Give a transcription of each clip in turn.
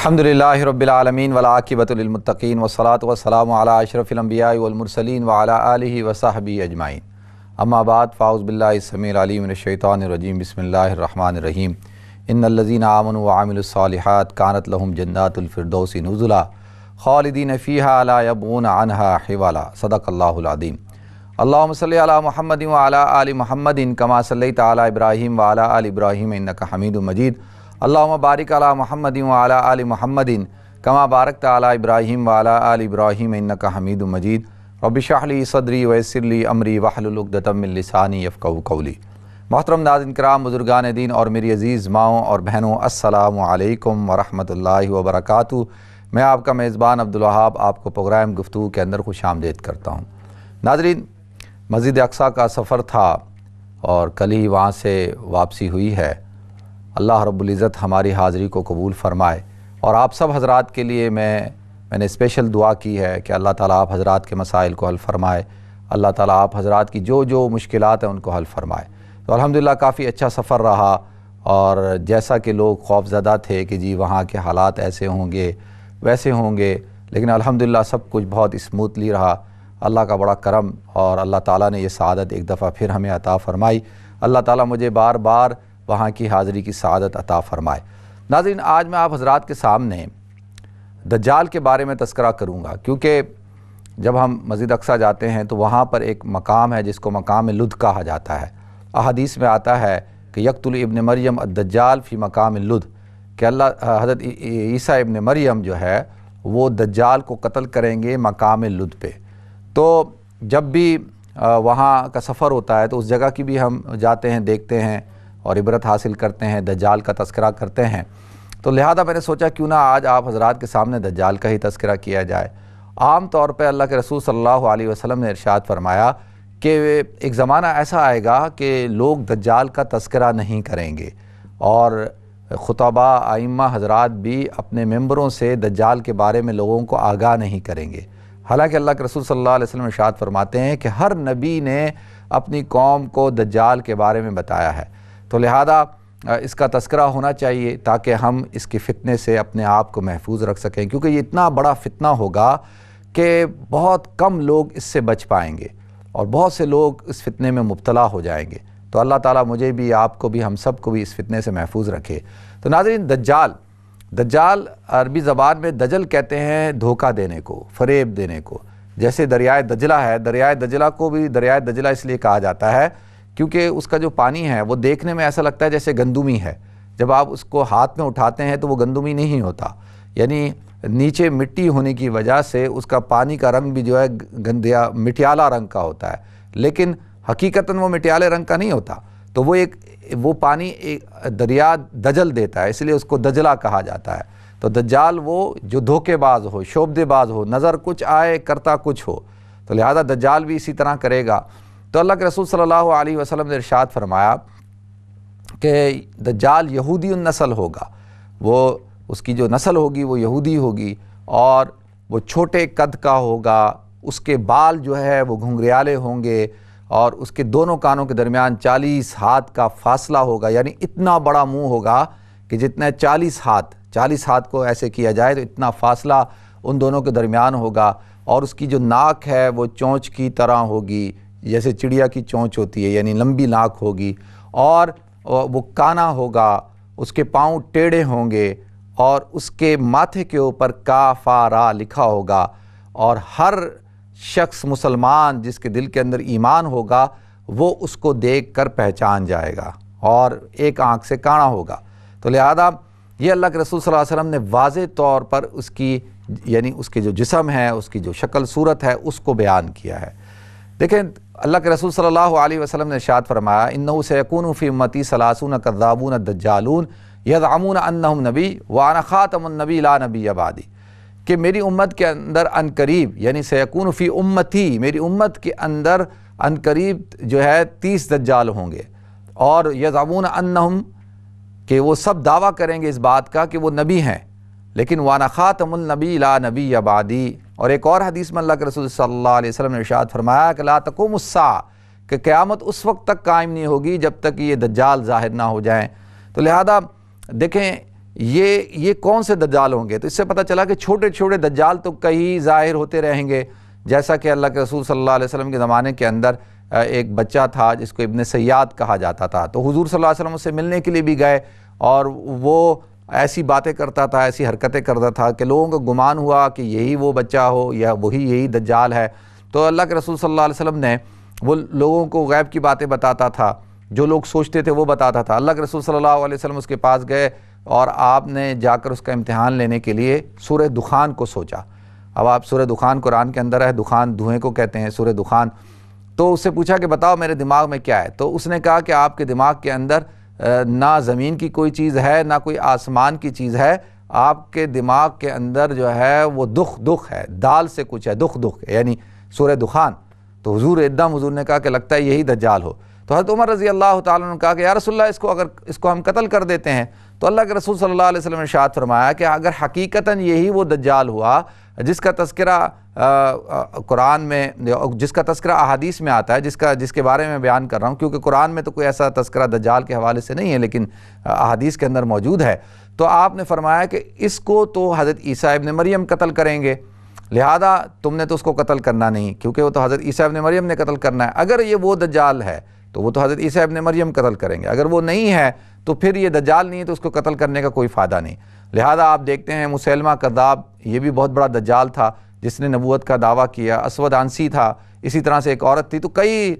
الحمد لله رب العالمين والعاقبة للمتقين والصلاة والسلام على أشرف الأنبياء والمرسلين وعلى آله وصحبه أجمعين أما بعد فأعوذ بالله السميع العليم من الشيطان الرجيم بسم الله الرحمن الرحيم إن الذين آمنوا وعملوا الصالحات كانت لهم جنات الفردوس نزلا خالدين فيها لا يبغون عنها حوالا صدق الله العظيم اللهم صل على محمد وعلى آل محمد كما صليت على إبراهيم وعلى آل إبراهيم إنك حميد مجيد اللہم بارک علی محمد وعلی آل محمد کما بارکت علی ابراہیم وعلی آل ابراہیم انکا حمید مجید. رب شرح لی صدری ویسر لی امری واحلل عقدۃ من لسانی یفقهوا قولی. محترم ناظرین کرام، بزرگان دین اور میری عزیز ماؤں اور بہنوں، السلام علیکم ورحمۃ اللہ وبرکاتہ۔ میں آپ کا میزبان عبدالوہاب آپ کو پروگرام گفتگو کے اندر خوش آمدید کرتا ہوں۔ ناظرین، مسجد اقصیٰ کا سفر تھا اور کل ہی وہاں سے واپسی ہوئی ہے۔ اللہ رب العزت ہماری حاضری کو قبول فرمائے۔ اور آپ سب حضرات کے لیے میں میں نے اسپیشل دعا کی ہے کہ اللہ تعالیٰ آپ حضرات کے مسائل کو حل فرمائے۔ اللہ تعالیٰ آپ حضرات کی جو جو مشکلات ہیں ان کو حل فرمائے۔ تو الحمدللہ کافی اچھا سفر رہا۔ اور جیسا کہ لوگ خوف زدہ تھے کہ جی وہاں کے حالات ایسے ہوں گے، ویسے ہوں گے، لیکن الحمدللہ سب کچھ بہت اسموتھلی رہا۔ اللہ کا بڑا کرم اور اللہ تعالیٰ نے یہ سعادت ایک دفعہ پھر ہمیں عطا فرمائی۔ اللہ تعالیٰ مجھے بار بار وہاں کی حاضری کی سعادت عطا فرمائے۔ ناظرین، آج میں آپ حضرات کے سامنے دجال کے بارے میں تذکرہ کروں گا، کیونکہ جب ہم مسجد اقصہ جاتے ہیں تو وہاں پر ایک مقام ہے جس کو مقام لدھ کہا جاتا ہے۔ احادیث میں آتا ہے کہ یکتل ابن مریم الدجال فی مقام لدھ، کہ اللہ، حضرت عیسیٰ ابن مریم جو ہے، وہ دجال کو قتل کریں گے مقام لدھ پہ۔ تو جب بھی وہاں کا سفر ہوتا ہے تو اس جگہ کی بھی ہم جاتے ہیں، دیکھتے ہیں۔ اور عبرت حاصل کرتے ہیں، دجال کا تذکرہ کرتے ہیں۔ تو لہذا میں نے سوچا کیوں نہ آج آپ حضرات کے سامنے دجال کا ہی تذکرہ کیا جائے۔ عام طور پہ اللہ کے رسول صلی اللہ علیہ وسلم نے ارشاد فرمایا کہ ایک زمانہ ایسا آئے گا کہ لوگ دجال کا تذکرہ نہیں کریں گے۔ اور خطبہ آئمہ حضرات بھی اپنے ممبروں سے دجال کے بارے میں لوگوں کو آگاہ نہیں کریں گے۔ حالانکہ اللہ کے رسول صلی اللہ علیہ وسلم ارشاد فرماتے ہیں کہ ہر نبی نے اپنی قوم کو دجال کے بارے میں بتایا ہے۔ تو لہذا اس کا تذکرہ ہونا چاہیے تاکہ ہم اس کے فتنے سے اپنے آپ کو محفوظ رکھ سکیں، کیونکہ یہ اتنا بڑا فتنہ ہوگا کہ بہت کم لوگ اس سے بچ پائیں گے اور بہت سے لوگ اس فتنے میں مبتلا ہو جائیں گے۔ تو اللہ تعالیٰ مجھے بھی، آپ کو بھی، ہم سب کو بھی اس فتنے سے محفوظ رکھے۔ تو ناظرین، دجال دجال عربی زبان میں دجل کہتے ہیں دھوکہ دینے کو، فریب دینے کو۔ جیسے دریائے دجلہ ہے، دریائے دجلہ کو بھی دریائے دجلہ اس لیے کہا جاتا ہے کیونکہ اس کا جو پانی ہے وہ دیکھنے میں ایسا لگتا ہے جیسے گندمی ہے۔ جب آپ اس کو ہاتھ میں اٹھاتے ہیں تو وہ گندمی نہیں ہوتا۔ یعنی نیچے مٹی ہونے کی وجہ سے اس کا پانی کا رنگ بھی جو ہے گندیا مٹیالہ رنگ کا ہوتا ہے۔ لیکن حقیقتاً وہ مٹیالے رنگ کا نہیں ہوتا۔ تو وہ ایک، وہ پانی ایک دریا دجل دیتا ہے، اس لیے اس کو دجلہ کہا جاتا ہے۔ تو دجال وہ جو دھوکے باز ہو شعبدے باز ہو، نظر کچھ آئے، کرتا کچھ ہو۔ تو لہذا دجال بھی اسی طرح کرے گا۔ تو اللہ کے رسول صلی اللہ علیہ وسلم نے ارشاد فرمایا کہ دجال یہودی النسل ہوگا۔ وہ اس کی جو نسل ہوگی، وہ یہودی ہوگی اور وہ چھوٹے قد کا ہوگا۔ اس کے بال جو ہے، وہ گھنگریالے ہوں گے اور اس کے دونوں کانوں کے درمیان چالیس ہاتھ کا فاصلہ ہوگا۔ یعنی اتنا بڑا منہ ہوگا کہ جتنے چالیس ہاتھ چالیس ہاتھ کو ایسے کیا جائے تو اتنا فاصلہ ان دونوں کے درمیان ہوگا اور اس کی جو ناک ہے، وہ چونچ کی طرح ہوگی۔ جیسے چڑیا کی چونچ ہوتی ہے یعنی لمبی ناک ہوگی اور وہ کانا ہوگا، اس کے پاؤں ٹیڑے ہوں گے اور اس کے ماتھے کے اوپر کا فا را لکھا ہوگا اور ہر شخص مسلمان جس کے دل کے اندر ایمان ہوگا، وہ اس کو دیکھ کر پہچان جائے گا اور ایک آنکھ سے کانا ہوگا۔ تو لہذا یہ اللہ کے رسول صلی اللہ علیہ وسلم نے واضح طور پر اس کی یعنی اس کے جو جسم ہے، اس کی جو شکل صورت ہے، اس کو بیان کیا ہے۔ دیکھیں اللہ کے رسول صلی اللہ علیہ وسلم نے اشارت فرمایا، انہو سیکون فی امتی سلاسون کذابون الدجالون یدعمون انہم نبی وانا خاتم النبی لا نبی عبادی کہ میری امت کے اندر ان قریب یعنی سیکون فی امتی، میری امت کے اندر ان قریب جو ہے تیس دجال ہوں گے۔ اور یدعمون انہم، کہ وہ سب دعویٰ کریں گے اس بات کا کہ وہ نبی ہیں۔ لیکن وانا خاتم النبی لا نبی عبادی اور ایک اور حدیث میں اللہ کے رسول صلی اللہ علیہ وسلم نے ارشاد فرمایا کہ لا تقوم الساعة کہ قیامت اس وقت تک قائم نہیں ہوگی جب تک یہ دجال ظاہر نہ ہو جائیں۔ تو لہذا دیکھیں، یہ یہ کون سے دجال ہوں گے؟ تو اس سے پتہ چلا کہ چھوٹے چھوٹے دجال تو کئی ظاہر ہوتے رہیں گے۔ جیسا کہ اللہ کے رسول صلی اللہ علیہ وسلم کے زمانے کے اندر ایک بچہ تھا جس کو ابن سیاد کہا جاتا تھا۔ تو حضور صلی اللہ علیہ وسلم سے ملنے کے لیے بھی گئے اور وہ ایسی باتیں کرتا تھا، ایسی حرکتیں کرتا تھا کہ لوگوں کو گمان ہوا کہ یہی وہ بچہ ہو یا وہی یہی دجال ہے۔ تو اللہ کے رسول صلی اللہ علیہ وسلم نے وہ لوگوں کو غیب کی باتیں بتاتا تھا۔ جو لوگ سوچتے تھے وہ بتاتا تھا۔ اللہ کے رسول صلی اللہ علیہ وسلم اس کے پاس گئے اور آپ نے جا کر اس کا امتحان لینے کے لیے سورہ دخان کو سوچا۔ اب آپ سورہ دخان قرآن کے اندر ہے، دخان دھوئیں کو کہتے ہیں سورہ دخان۔ تو اس سے پوچھا کہ بتاؤ میرے دماغ میں کیا ہے؟ تو اس نے کہا کہ آپ کے دماغ کے اندر نہ زمین کی کوئی چیز ہے، نہ کوئی آسمان کی چیز ہے، آپ کے دماغ کے اندر جو ہے وہ دکھ دکھ ہے، دال سے کچھ ہے، دکھ دکھ ہے یعنی سورہ دخان۔ تو حضور ادم حضور نے کہا کہ لگتا ہے یہی دجال ہو۔ تو حضرت عمر رضی اللہ تعالیٰ نے کہا کہ یا رسول اللہ، اس کو اگر، اس کو ہم قتل کر دیتے ہیں۔ تو اللہ کے رسول صلی اللہ علیہ وسلم نے شاد فرمایا کہ اگر حقیقتاً یہی وہ دجال ہوا جس کا تذکرہ قرآن میں، جس کا تذکرہ احادیث میں آتا ہے، جس کا، جس کے بارے میں بیان کر رہا ہوں، کیونکہ قرآن میں تو کوئی ایسا تذکرہ دجال کے حوالے سے نہیں ہے، لیکن احادیث کے اندر موجود ہے۔ تو آپ نے فرمایا کہ اس کو تو حضرت عیسیٰ ابن مریم قتل کریں گے۔ لہذا تم نے تو اس کو قتل کرنا نہیں، کیونکہ وہ تو حضرت عیسیٰ ابن مریم نے قتل کرنا ہے۔ اگر یہ وہ دجال ہے، تو وہ تو حضرت عیسیٰ ابن مریم قتل کریں گے۔ اگر وہ نہیں ہے، تو پھر یہ دجال نہیں ہے، تو اس کو قتل کرنے کا کوئی فائدہ نہیں۔ لہذا آپ دیکھتے ہیں مسلمہ کذاب یہ بھی بہت بڑا دجال تھا، جس نے نبوت کا دعویٰ کیا، اسود آنسی تھا، اسی طرح سے ایک عورت تھی۔ تو کئی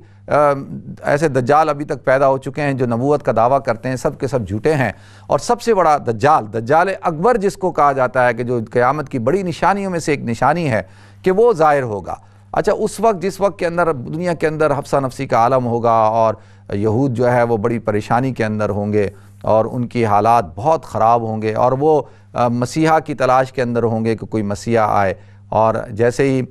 ایسے دجال ابھی تک پیدا ہو چکے ہیں جو نبوت کا دعویٰ کرتے ہیں، سب کے سب جھوٹے ہیں۔ اور سب سے بڑا دجال دجال اکبر جس کو کہا جاتا ہے کہ جو قیامت کی بڑی نشانیوں میں سے ایک نشانی ہے کہ وہ ظاہر ہوگا۔ اچھا اس وقت، جس وقت کے اندر، دنیا کے اندر حفصہ نفسی کا عالم ہوگا اور یہود جو ہے وہ بڑی پریشانی کے اندر ہوں گے۔ اور ان کی حالات بہت خراب ہوں گے اور وہ مسیحا کی تلاش کے اندر ہوں گے کہ کوئی مسیحا آئے۔ اور جیسے ہی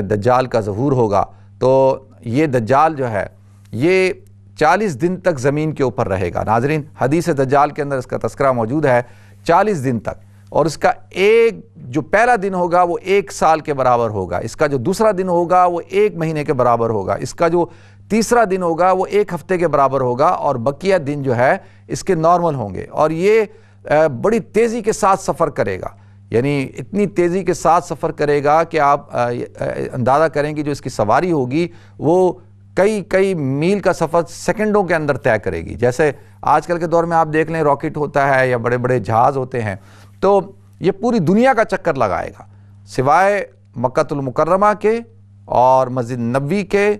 دجال کا ظہور ہوگا تو یہ دجال جو ہے، یہ چالیس دن تک زمین کے اوپر رہے گا۔ ناظرین، حدیث دجال کے اندر اس کا تذکرہ موجود ہے، چالیس دن تک۔ اور اس کا ایک، جو پہلا دن ہوگا وہ ایک سال کے برابر ہوگا۔ اس کا جو دوسرا دن ہوگا وہ ایک مہینے کے برابر ہوگا۔ اس کا جو تیسرا دن ہوگا، وہ ایک ہفتے کے برابر ہوگا اور بقیہ دن جو ہے، اس کے نارمل ہوں گے۔ اور یہ بڑی تیزی کے ساتھ سفر کرے گا۔ یعنی اتنی تیزی کے ساتھ سفر کرے گا کہ آپ اندازہ کریں کہ جو اس کی سواری ہوگی، وہ کئی کئی میل کا سفر سیکنڈوں کے اندر طے کرے گی۔ جیسے آج کل کے دور میں آپ دیکھ لیں، راکٹ ہوتا ہے یا بڑے بڑے جہاز ہوتے ہیں، تو یہ پوری دنیا کا چکر لگائے گا۔ سوائے مکت المکرمہ کے اور مسجد نبی کے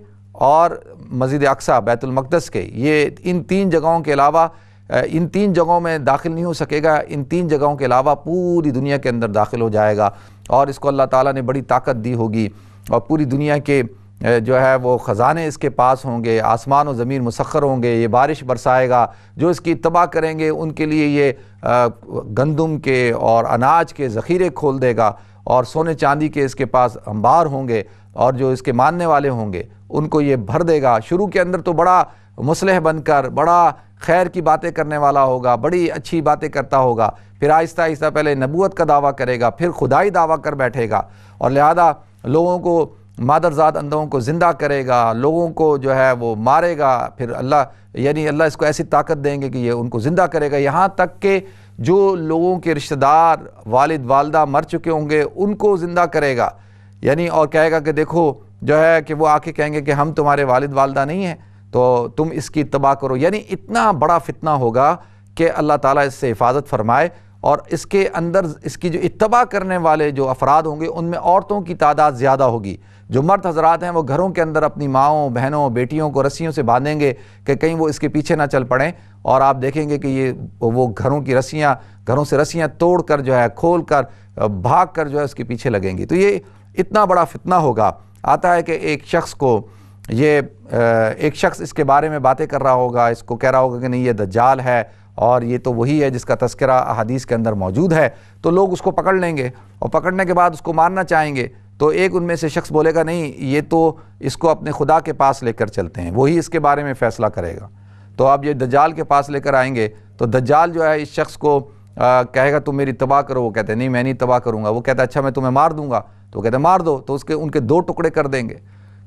اور مسجد اقصہ بیت المقدس کے یہ ان تین جگہوں کے علاوہ ان تین جگہوں میں داخل نہیں ہو سکے گا، ان تین جگہوں کے علاوہ پوری دنیا کے اندر داخل ہو جائے گا اور اس کو اللہ تعالیٰ نے بڑی طاقت دی ہوگی اور پوری دنیا کے جو ہے وہ خزانے اس کے پاس ہوں گے، آسمان و زمین مسخر ہوں گے، یہ بارش برسائے گا، جو اس کی اتباع کریں گے ان کے لیے یہ گندم کے اور اناج کے ذخیرے کھول دے گا اور سونے چاندی کے اس کے پاس انبار ہوں گے اور جو اس کے ماننے والے ہوں گے، ان کو یہ بھر دے گا۔ شروع کے اندر تو بڑا مسلح بن کر، بڑا خیر کی باتیں کرنے والا ہوگا، بڑی اچھی باتیں کرتا ہوگا۔ پھر آہستہ آہستہ پہلے نبوت کا دعویٰ کرے گا، پھر خدائی دعویٰ کر بیٹھے گا۔ اور لہذا لوگوں کو مادرزاد اندھوں کو زندہ کرے گا، لوگوں کو جو ہے وہ مارے گا۔ پھر اللہ یعنی اللہ اس کو ایسی طاقت دیں گے کہ یہ ان کو زندہ کرے گا۔ یہاں تک کہ جو لوگوں کے رشتہ دار والد، والدہ مر چکے ہوں گے، ان کو زندہ کرے گا۔ یعنی اور کہے گا کہ دیکھو، جو ہے کہ وہ آ کے کہیں گے کہ ہم تمہارے والد، والدہ نہیں ہیں، تو تم اس کی اتباع کرو۔ یعنی اتنا بڑا فتنہ ہوگا کہ اللہ تعالیٰ اس سے حفاظت فرمائے اور اس کے اندر اس کی جو اتباع کرنے والے جو افراد ہوں گے، ان میں عورتوں کی تعداد زیادہ ہوگی۔ جو مرد حضرات ہیں، وہ گھروں کے اندر اپنی ماؤں، بہنوں، بیٹیوں کو رسیوں سے باندھیں گے کہ کہیں وہ اس کے پیچھے نہ چل پڑیں۔ اور آپ دیکھیں گے کہ یہ وہ گھروں کی رسیاں، گھروں سے رسیاں توڑ کر جو ہے، کھول کر، بھاگ کر جو ہے، اس کے پیچھے لگیں گی تو یہ اتنا بڑا فتنہ ہوگا۔ آتا ہے کہ ایک شخص کو یہ، ایک شخص اس کے بارے میں باتیں کر رہا ہوگا، اس کو کہہ رہا ہوگا کہ نہیں، یہ دجال ہے اور یہ تو وہی ہے جس کا تذکرہ حدیث کے اندر موجود ہے۔ تو لوگ اس کو پکڑ لیں گے اور پکڑنے کے بعد اس کو مارنا چاہیں گے۔ تو ایک ان میں سے شخص بولے گا، نہیں، یہ تو اس کو اپنے خدا کے پاس لے کر چلتے ہیں، وہی اس کے بارے میں فیصلہ کرے گا۔ تو اب یہ دجال کے پاس لے کر آئیں گے تو دجال جو ہے اس شخص کو کہے گا تم میری تباہ کرو، وہ کہتے ہیں، نہیں، میں نہیں تباہ کروں گا۔ وہ کہتا ہے اچھا میں تمہیں مار دوں گا۔ تو کہتے ہیں، مار دو۔ تو اس کے، ان کے دو ٹکڑے کر دیں گے،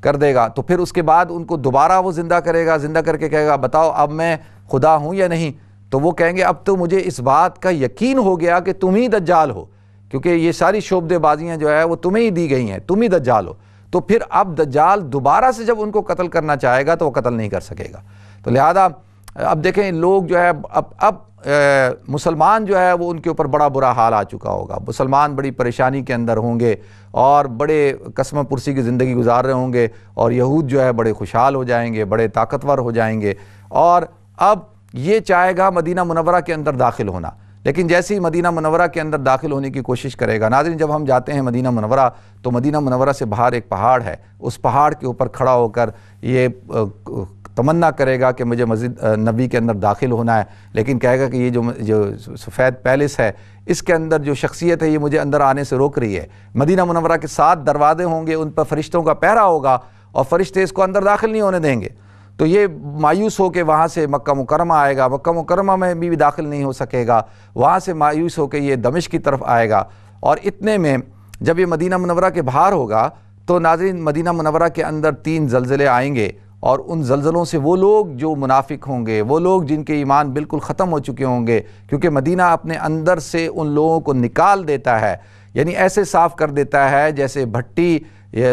کر دے گا۔ تو پھر اس کے بعد ان کو دوبارہ وہ زندہ کرے گا، زندہ کر کے کہے گا، بتاؤ، اب میں خدا ہوں یا نہیں؟ تو وہ کہیں گے، اب تو مجھے اس بات کا یقین ہو گیا کہ تم ہی دجال ہو، کیونکہ یہ ساری شعبے بازیاں جو ہے وہ تمہیں ہی دی گئی ہیں، تم ہی دجال ہو۔ تو پھر اب دجال دوبارہ سے جب ان کو قتل کرنا چاہے گا تو وہ قتل نہیں کر سکے گا۔ تو لہذا، اب دیکھیں، لوگ جو ہے، اب اب مسلمان جو ہے، وہ ان کے اوپر بڑا برا حال آ چکا ہوگا۔ مسلمان بڑی پریشانی کے اندر ہوں گے اور بڑے قسم پرسی کی زندگی گزار رہے ہوں گے اور یہود جو ہے، بڑے خوشحال ہو جائیں گے، بڑے طاقتور ہو جائیں گے۔ اور اب یہ چاہے گا مدینہ منورہ کے اندر داخل ہونا۔ لیکن جیسے ہی مدینہ منورہ کے اندر داخل ہونے کی کوشش کرے گا، ناظرین، جب ہم جاتے ہیں مدینہ منورہ، تو مدینہ منورہ سے باہر ایک پہاڑ ہے۔ اس پہاڑ کے اوپر کھڑا ہو کر یہ تمنا کرے گا کہ مجھے مسجد نبی کے اندر داخل ہونا ہے۔ لیکن کہے گا کہ یہ جو جو سفید پیلس ہے، اس کے اندر جو شخصیت ہے، یہ مجھے اندر آنے سے روک رہی ہے۔ مدینہ منورہ کے ساتھ دروازے ہوں گے، ان پر فرشتوں کا پہرا ہوگا اور فرشتے اس کو اندر داخل نہیں ہونے دیں گے۔ تو یہ مایوس ہو کے وہاں سے مکہ مکرمہ آئے گا۔ مکہ مکرمہ میں بھی داخل نہیں ہو سکے گا۔ وہاں سے مایوس ہو کے یہ دمش کی طرف آئے گا۔ اور اتنے میں جب یہ مدینہ منورہ کے باہر ہوگا، تو ناظرین، مدینہ منورہ کے اندر تین زلزلے آئیں گے۔ اور ان زلزلوں سے وہ لوگ جو منافق ہوں گے، وہ لوگ جن کے ایمان بالکل ختم ہو چکے ہوں گے، کیونکہ مدینہ اپنے اندر سے ان لوگوں کو نکال دیتا ہے یعنی ایسے صاف کر دیتا ہے جیسے بھٹی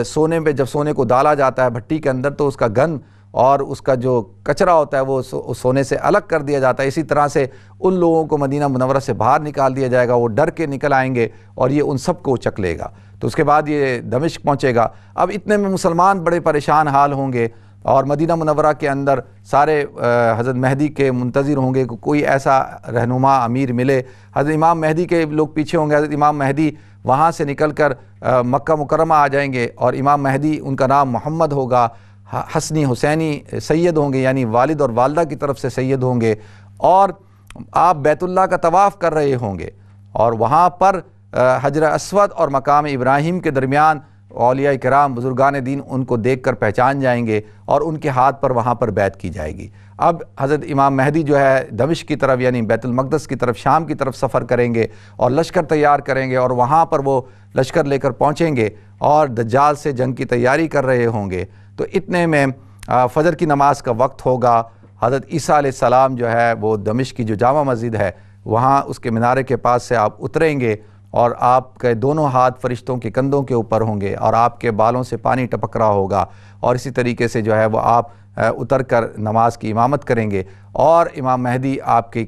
سونے میں جب سونے کو ڈالا جاتا ہے بھٹی کے اندر تو اس کا گن اور اس کا جو کچرا ہوتا ہے وہ سونے سے الگ کر دیا جاتا ہے۔ اسی طرح سے ان لوگوں کو مدینہ منورہ سے باہر نکال دیا جائے گا، وہ ڈر کے نکل آئیں گے اور یہ ان سب کو چک لے گا۔ تو اس کے بعد یہ دمشق پہنچے گا۔ اب اتنے میں مسلمان بڑے پریشان حال ہوں گے۔ اور مدینہ منورہ کے اندر سارے حضرت مہدی کے منتظر ہوں گے، کوئی ایسا رہنما، امیر ملے۔ حضرت امام مہدی کے لوگ پیچھے ہوں گے، حضرت امام مہدی وہاں سے نکل کر مکہ مکرمہ آ جائیں گے اور امام مہدی، ان کا نام محمد ہوگا حسنی حسینی سید ہوں گے یعنی والد اور والدہ کی طرف سے سید ہوں گے۔ اور آپ بیت اللہ کا طواف کر رہے ہوں گے۔ اور وہاں پر حجر اسود اور مقام ابراہیم کے درمیان اولیاء کرام، بزرگان دین ان کو دیکھ کر پہچان جائیں گے اور ان کے ہاتھ پر وہاں پر بیت کی جائے گی۔ اب حضرت امام مہدی جو ہے دمش کی طرف یعنی بیت المقدس کی طرف، شام کی طرف سفر کریں گے اور لشکر تیار کریں گے اور وہاں پر وہ لشکر لے کر پہنچیں گے اور دجال سے جنگ کی تیاری کر رہے ہوں گے۔ تو اتنے میں فجر کی نماز کا وقت ہوگا۔ حضرت عیسیٰ علیہ السلام جو ہے، وہ دمش کی جو جامع مسجد ہے، وہاں اس کے منارے کے پاس سے آپ اتریں گے اور آپ کے دونوں ہاتھ فرشتوں کے کندھوں کے اوپر ہوں گے اور آپ کے بالوں سے پانی ٹپک رہا ہوگا اور اسی طریقے سے جو ہے وہ آپ اتر کر نماز کی امامت کریں گے اور امام مہدی آپ کی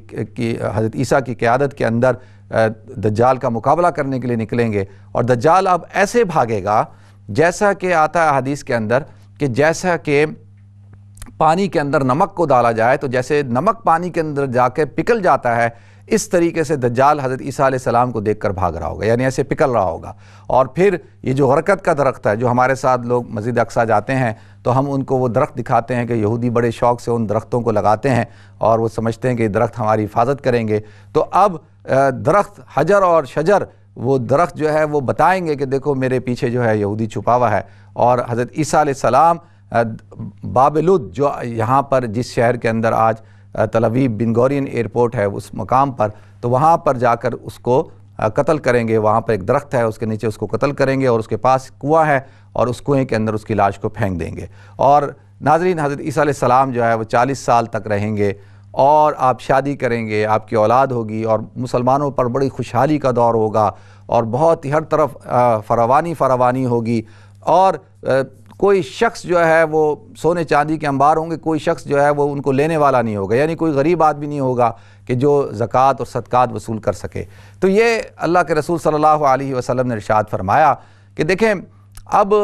حضرت عیسیٰ کی قیادت کے اندر دجال کا مقابلہ کرنے کے لیے نکلیں گے اور دجال اب ایسے بھاگے گا جیسا کہ آتا ہے حدیث کے اندر کہ جیسا کہ پانی کے اندر نمک کو ڈالا جائے تو جیسے نمک پانی کے اندر جا کے پکل جاتا ہے اس طریقے سے دجال حضرت عیسیٰ علیہ السلام کو دیکھ کر بھاگ رہا ہوگا یعنی ایسے پکل رہا ہوگا۔ اور پھر یہ جو غرکت کا درخت ہے، جو ہمارے ساتھ لوگ مزید اقسا جاتے ہیں، تو ہم ان کو وہ درخت دکھاتے ہیں کہ یہودی بڑے شوق سے ان درختوں کو لگاتے ہیں اور وہ سمجھتے ہیں کہ یہ درخت ہماری حفاظت کریں گے۔ تو اب درخت حجر اور شجر، وہ درخت جو ہے، وہ بتائیں گے کہ دیکھو میرے پیچھے جو ہے یہودی چھپا ہوا ہے۔ اور حضرت عیسیٰ علیہ السلام بابلود جو یہاں پر جس شہر کے اندر آج تلویب بن گورین ایئرپورٹ ہے اس مقام پر، تو وہاں پر جا کر اس کو قتل کریں گے۔ وہاں پر ایک درخت ہے، اس کے نیچے اس کو قتل کریں گے اور اس کے پاس کنواں ہے اور اس کنویں کے اندر اس کی لاش کو پھینک دیں گے۔ اور ناظرین، حضرت عیسیٰ علیہ السلام جو ہے وہ چالیس سال تک رہیں گے اور آپ شادی کریں گے، آپ کی اولاد ہوگی اور مسلمانوں پر بڑی خوشحالی کا دور ہوگا اور بہت ہی ہر طرف فراوانی فراوانی ہوگی۔ اور کوئی شخص جو ہے وہ سونے چاندی کے انبار ہوں گے، کوئی شخص جو ہے وہ ان کو لینے والا نہیں ہوگا یعنی کوئی غریب آدمی نہیں ہوگا کہ جو زکوٰۃ اور صدقات وصول کر سکے۔ تو یہ اللہ کے رسول صلی اللہ علیہ وسلم نے ارشاد فرمایا کہ دیکھیں، اب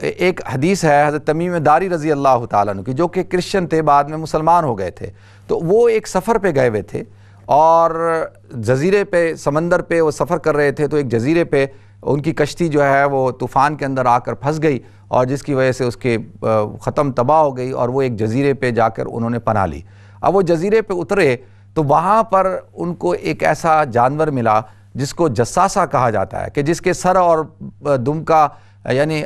ایک حدیث ہے حضرت تمیم داری رضی اللہ تعالیٰ عنہ کی، جو کہ کرسچن تھے، بعد میں مسلمان ہو گئے تھے۔ تو وہ ایک سفر پہ گئے ہوئے تھے اور جزیرے پہ، سمندر پہ وہ سفر کر رہے تھے۔ تو ایک جزیرے پہ ان کی کشتی جو ہے وہ طوفان کے اندر آ کر پھنس گئی اور جس کی وجہ سے اس کے ختم تباہ ہو گئی اور وہ ایک جزیرے پہ جا کر انہوں نے پناہ لی۔ اب وہ جزیرے پہ اترے تو وہاں پر ان کو ایک ایسا جانور ملا جس کو جساسا کہا جاتا ہے کہ جس کے سر اور دم کا یعنی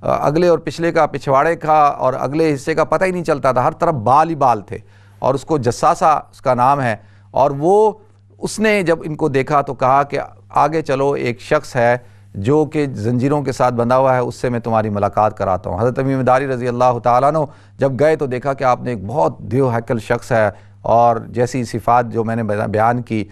اگلے اور پچھلے کا، پچھواڑے کا اور اگلے حصے کا پتہ ہی نہیں چلتا تھا۔ ہر طرف بال ہی بال تھے اور اس کو جساسا اس کا نام ہے۔ اور وہ، اس نے جب ان کو دیکھا تو کہا کہ آگے چلو، ایک شخص ہے جو کہ زنجیروں کے ساتھ بندھا ہوا ہے، اس سے میں تمہاری ملاقات کراتا ہوں۔ حضرت امیم داری رضی اللہ تعالیٰ عنہ جب گئے تو دیکھا کہ آپ نے ایک بہت دیو حیکل شخص ہے اور جیسی صفات جو میں نے بیان کی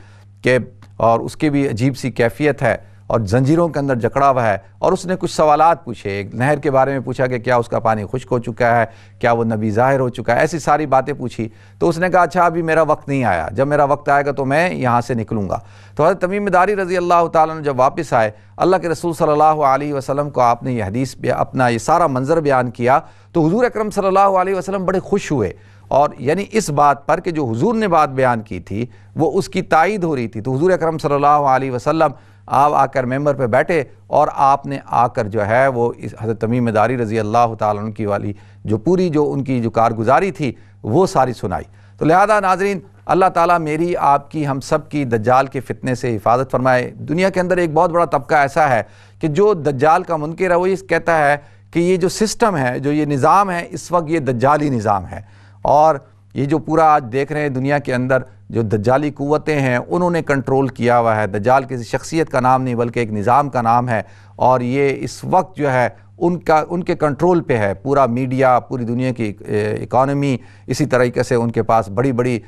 کہ اور اس کی بھی عجیب سی کیفیت ہے۔ اور زنجیروں کے اندر جکڑا ہوا ہے اور اس نے کچھ سوالات پوچھے۔ ایک نہر کے بارے میں پوچھا کہ کیا اس کا پانی خشک ہو چکا ہے؟ کیا وہ نبی ظاہر ہو چکا ہے؟ ایسی ساری باتیں پوچھی۔ تو اس نے کہا اچھا ابھی میرا وقت نہیں آیا۔ جب میرا وقت آئے گا تو میں یہاں سے نکلوں گا۔ تو حضرت تمیم داری رضی اللہ تعالیٰ نے جب واپس آئے، اللہ کے رسول صلی اللہ علیہ وسلم کو آپ نے یہ حدیث اپنا یہ سارا منظر بیان کیا تو حضور اکرم صلی اللہ علیہ وسلم بڑے خوش ہوئے۔ اور یعنی اس بات پر کہ جو حضور نے بات بیان کی تھی، وہ اس کی تائید ہو رہی تھی۔ تو حضور اکرم صلی اللہ علیہ وسلم آپ آ کر ممبر پہ بیٹھے اور آپ نے آ کر جو ہے وہ حضرت تمیم داری رضی اللہ تعالیٰ عنہ کی والی جو پوری جو ان کی جو کارگزاری تھی وہ ساری سنائی۔ تو لہذا ناظرین، اللہ تعالیٰ میری، آپ کی، ہم سب کی دجال کے فتنے سے حفاظت فرمائے۔ دنیا کے اندر ایک بہت بڑا طبقہ ایسا ہے کہ جو دجال کا منکر ہے، وہ یہ کہتا ہے کہ یہ جو سسٹم ہے، جو یہ نظام ہے، اس وقت یہ دجالی نظام ہے۔ اور یہ جو پورا آج دیکھ رہے ہیں دنیا کے اندر جو دجالی قوتیں ہیں، انہوں نے کنٹرول کیا ہوا ہے۔ دجال کسی شخصیت کا نام نہیں، بلکہ ایک نظام کا نام ہے۔ اور یہ اس وقت جو ہے، ان کا، ان کے کنٹرول پہ ہے۔ پورا میڈیا پوری دنیا کی اکانومی اسی طریقے سے ان کے پاس بڑی بڑی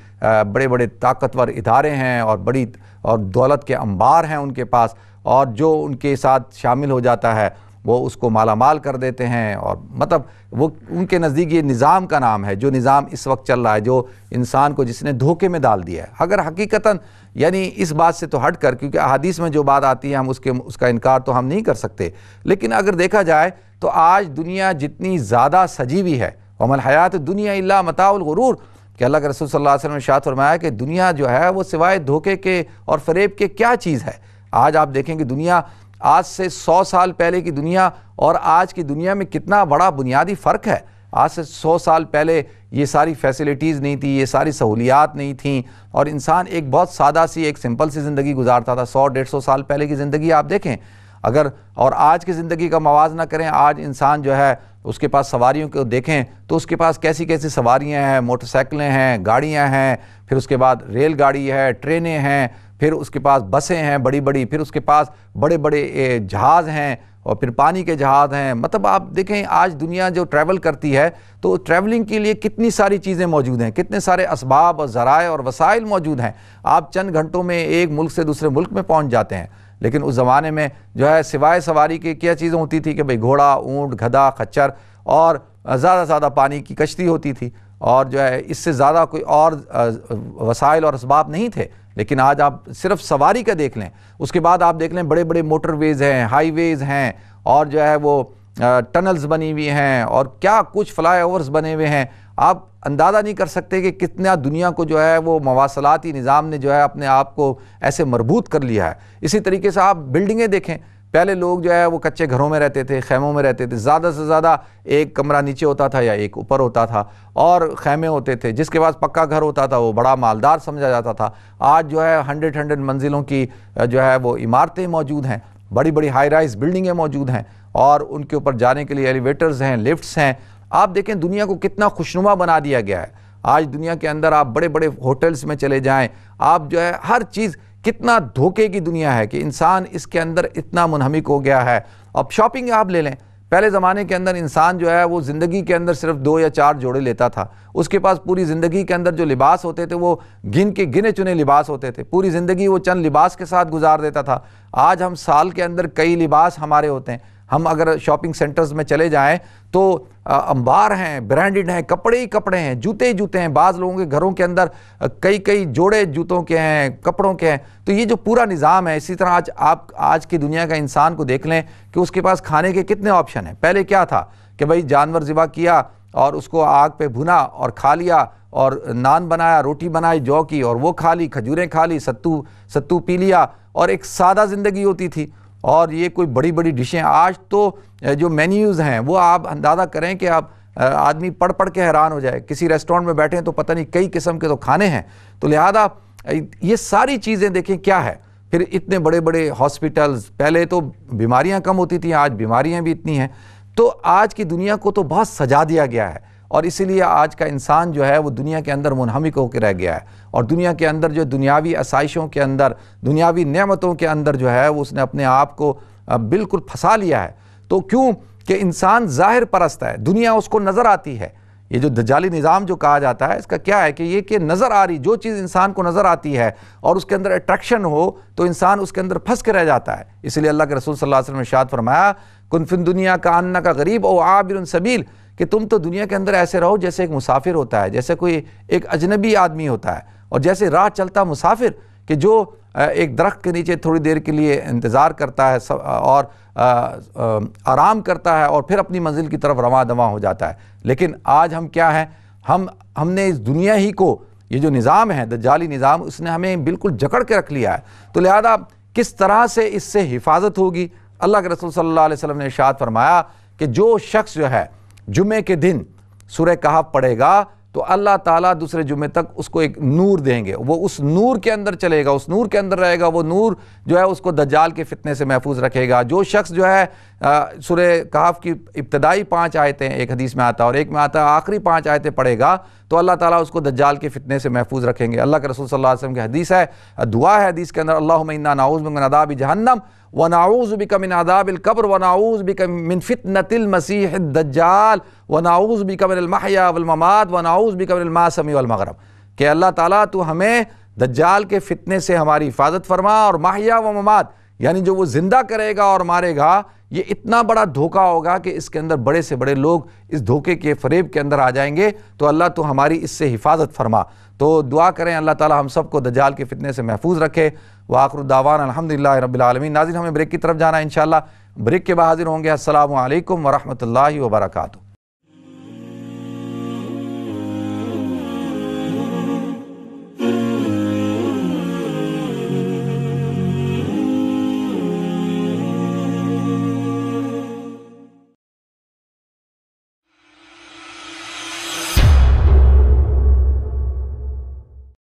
بڑے بڑے طاقتور ادارے ہیں اور بڑی، اور دولت کے انبار ہیں ان کے پاس۔ اور جو ان کے ساتھ شامل ہو جاتا ہے وہ اس کو مالا مال کر دیتے ہیں اور مطلب وہ ان کے نزدیک یہ نظام کا نام ہے، جو نظام اس وقت چل رہا ہے، جو انسان کو جس نے دھوکے میں ڈال دیا ہے۔ اگر حقیقتاً یعنی اس بات سے تو ہٹ کر، کیونکہ احادیث میں جو بات آتی ہے، ہم اس کے، اس کا انکار تو ہم نہیں کر سکتے۔ لیکن اگر دیکھا جائے تو آج دنیا جتنی زیادہ سجی ہوئی ہے ومل حیات دنیا اللہ متاع الغرور۔ کہ اللہ کے رسول صلی اللہ علیہ وسلم نے شاعت فرمایا کہ دنیا جو ہے، وہ سوائے دھوکے کے اور فریب کے کیا چیز ہے؟ آج آپ دیکھیں کہ دنیا آج سے سو سال پہلے کی دنیا اور آج کی دنیا میں کتنا بڑا بنیادی فرق ہے؟ آج سے سو سال پہلے یہ ساری فیسلٹیز نہیں تھی، یہ ساری سہولیات نہیں تھیں اور انسان ایک بہت سادہ سی، ایک سمپل سی زندگی گزارتا تھا۔ سو، ڈیڑھ سو سال پہلے کی زندگی آپ دیکھیں، اگر اور آج کی زندگی کا موازنہ کریں، آج انسان جو ہے اس کے پاس سواریوں کو دیکھیں تو اس کے پاس کیسی کیسی سواریاں ہیں، موٹر سائیکلیں ہیں، گاڑیاں ہیں، پھر اس کے بعد ریل گاڑی ہے، ٹرینیں ہیں پھر اس کے پاس بسیں ہیں بڑی بڑی، پھر اس کے پاس بڑے بڑے جہاز ہیں اور پھر پانی کے جہاز ہیں۔ مطلب آپ دیکھیں، آج دنیا جو ٹریول کرتی ہے، تو ٹریولنگ کے لیے کتنی ساری چیزیں موجود ہیں، کتنے سارے اسباب اور ذرائع اور وسائل موجود ہیں۔ آپ چند گھنٹوں میں ایک ملک سے دوسرے ملک میں پہنچ جاتے ہیں، لیکن اس زمانے میں جو ہے سوائے سواری کی کیا چیزیں ہوتی تھی کہ بھئی گھوڑا، اونٹ گھدا خچر اور زیادہ زیادہ پانی کی کشتی ہوتی تھی اور جو ہے اس سے زیادہ کوئی اور وسائل اور اسباب نہیں تھے۔ لیکن آج آپ صرف سواری کا دیکھ لیں، اس کے بعد آپ دیکھ لیں بڑے بڑے موٹر ویز ہیں، ہائی ویز ہیں، اور جو ہے وہ ٹنلز بنی ہوئی ہیں، اور کیا کچھ فلائی اوورز بنے ہوئے ہیں۔ آپ اندازہ نہیں کر سکتے کہ کتنا دنیا کو جو ہے وہ مواصلاتی نظام نے جو ہے اپنے آپ کو ایسے مربوط کر لیا ہے۔ اسی طریقے سے آپ بلڈنگیں دیکھیں۔ پہلے لوگ جو ہے وہ کچے گھروں میں رہتے تھے، خیموں میں رہتے تھے۔ زیادہ سے زیادہ ایک کمرہ نیچے ہوتا تھا یا ایک اوپر ہوتا تھا اور خیمے ہوتے تھے۔ جس کے پاس پکا گھر ہوتا تھا، وہ بڑا مالدار سمجھا جاتا تھا۔ آج جو ہے ہنڈریڈ ہنڈریڈ منزلوں کی جو ہے وہ عمارتیں موجود ہیں۔ بڑی بڑی ہائی رائز بلڈنگیں موجود ہیں اور ان کے اوپر جانے کے لیے ایلیویٹرز ہیں، لفٹس ہیں۔ آپ دیکھیں دنیا کو کتنا خوشنما بنا دیا گیا ہے۔ آج دنیا کے اندر آپ بڑے بڑے ہوٹلز میں چلے جائیں، آپ جو ہے ہر چیز کتنا دھوکے کی دنیا ہے کہ انسان اس کے اندر اتنا منہمک ہو گیا ہے۔ اب شاپنگ آپ لے لیں۔ پہلے زمانے کے اندر انسان جو ہے وہ زندگی کے اندر صرف دو یا چار جوڑے لیتا تھا۔ اس کے پاس پوری زندگی کے اندر جو لباس ہوتے تھے وہ گن کے گنے چنے لباس ہوتے تھے۔ پوری زندگی وہ چند لباس کے ساتھ گزار دیتا تھا۔ آج ہم سال کے اندر کئی لباس ہمارے ہوتے ہیں۔ ہم اگر شاپنگ سینٹرز میں چلے جائیں تو انبار ہیں برانڈڈ ہیں، کپڑے ہی کپڑے ہیں، جوتے ہی جوتے ہیں، بعض لوگوں کے گھروں کے اندر کئی کئی جوڑے جوتوں کے ہیں، کپڑوں کے ہیں، تو یہ جو پورا نظام ہے، اسی طرح آج آپ، آج کی دنیا کا انسان کو دیکھ لیں کہ اس کے پاس کھانے کے کتنے آپشن ہیں۔ پہلے کیا تھا کہ بھائی جانور ذبح کیا اور اس کو آگ پہ بھنا اور کھا لیا اور نان بنایا، روٹی بنائی، جو کی اور وہ کھا لی، کھجوریں کھا لی، ستو ستو پی لیا اور ایک سادہ زندگی ہوتی تھی۔ اور یہ کوئی بڑی بڑی ڈشیں آج تو جو مینیوز ہیں، وہ آپ اندازہ کریں کہ آپ آدمی پڑھ پڑھ کے حیران ہو جائے۔ کسی ریسٹورنٹ میں بیٹھے ہیں تو پتہ نہیں کئی قسم کے تو کھانے ہیں۔ تو لہذا یہ ساری چیزیں دیکھیں کیا ہے۔ پھر اتنے بڑے بڑے ہاسپٹلز پہلے تو بیماریاں کم ہوتی تھیں، آج بیماریاں بھی اتنی ہیں۔ تو آج کی دنیا کو تو بہت سجا دیا گیا ہے۔ اور اسی لیے آج کا انسان جو ہے وہ دنیا کے اندر منہمک ہو کے رہ گیا ہے اور دنیا کے اندر جو دنیاوی اسائشوں کے اندر، دنیاوی نعمتوں کے اندر جو ہے وہ اس نے اپنے آپ کو بالکل پھنسا لیا ہے۔ تو کیوں کہ انسان ظاہر پرست ہے، دنیا اس کو نظر آتی ہے۔ یہ جو دجالی نظام جو کہا جاتا ہے، اس کا کیا ہے کہ یہ کہ نظر آ رہی، جو چیز انسان کو نظر آتی ہے اور اس کے اندر اٹریکشن ہو، تو انسان اس کے اندر پھنس کے رہ جاتا ہے۔ اس لیے اللہ کے رسول صلی اللہ علیہ وسلم نے شاد فرمایا، کن فن دنیا کا انا کا غریب او عابر سبیل کہ تم تو دنیا کے اندر ایسے رہو جیسے ایک مسافر ہوتا ہے، جیسے کوئی ایک اجنبی آدمی ہوتا ہے۔ اور جیسے راہ چلتا مسافر کہ جو ایک درخت کے نیچے تھوڑی دیر کے لیے انتظار کرتا ہے اور آرام کرتا ہے اور پھر اپنی منزل کی طرف رواں دواں ہو جاتا ہے۔ لیکن آج ہم کیا ہیں؟ ہم ہم نے اس دنیا ہی کو، یہ جو نظام ہے، دجالی نظام، اس نے ہمیں بالکل جکڑ کے رکھ لیا ہے۔ تو لہذا کس طرح سے اس سے حفاظت ہوگی؟ اللہ کے رسول صلی اللہ علیہ وسلم نے اشارت فرمایا کہ جو شخص جو ہے جمعے کے دن سورہ کہف پڑھے گا تو اللہ تعالیٰ دوسرے جمعے تک اس کو ایک نور دیں گے۔ وہ اس نور کے اندر چلے گا، اس نور کے اندر رہے گا، وہ نور جو ہے اس کو دجال کے فتنے سے محفوظ رکھے گا۔ جو شخص جو ہے سورہ کہف کی ابتدائی پانچ آیتیں، ایک حدیث میں آتا ہے اور ایک میں آتا ہے، آخری پانچ آیتیں پڑھے گا۔ تو اللہ تعالیٰ اس کو دجال کے فتنے سے محفوظ رکھیں گے۔ اللہ کے رسول صلی اللہ علیہ وسلم کی حدیث ہے، دعا ہے حدیث کے اندر اللہ ناؤز من عذاب جہنم ونعوذ بك من عذاب القبر ونعوذ بك من فتنة المسيح الدجال ونعوذ بك من المحيا والممات ونعوذ بك من الماسم والمغرب۔ کہ اللہ تعالیٰ تو ہمیں دجال کے فتنے سے ہماری حفاظت فرما اور محیا و ممات یعنی جو وہ زندہ کرے گا اور مارے گا، یہ اتنا بڑا دھوکہ ہوگا کہ اس کے اندر بڑے سے بڑے لوگ اس دھوکے کے فریب کے اندر آ جائیں گے۔ تو اللہ تو ہماری اس سے حفاظت فرما۔ تو دعا کریں اللہ تعالیٰ ہم سب کو دجال کے فتنے سے محفوظ رکھے۔ وآخر الدعوان الحمدللہ رب العالمین۔ ناظرین، ہمیں بریک کی طرف جانا ہے انشاءاللہ۔ بریک کے بعد حاضر ہوں گے۔ السلام علیکم ورحمۃ اللہ وبرکاتہ۔